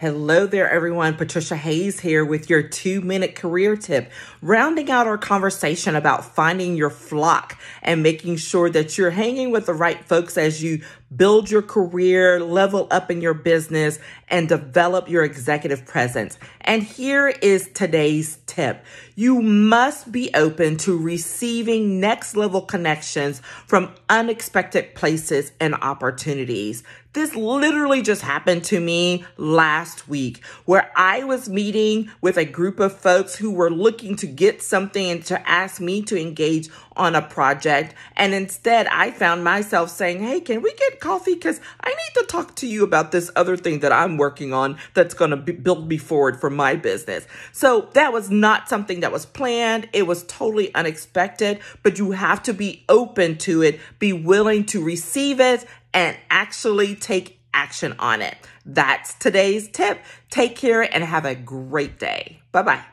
Hello there, everyone. Patricia Hayes here with your two minute career tip, rounding out our conversation about finding your flock and making sure that you're hanging with the right folks as you build your career, level up in your business, and develop your executive presence. And here is today's tip. You must be open to receiving next level connections from unexpected places and opportunities. This literally just happened to me last week where I was meeting with a group of folks who were looking to get something and to ask me to engage on a project. And instead, I found myself saying, Hey, can we get coffee? Because I need to talk to you about this other thing that I'm working on that's going to build me forward for my business. So that was not something that was planned. It was totally unexpected, but you have to be open to it, be willing to receive it, and actually take action on it. That's today's tip. Take care and have a great day. Bye bye.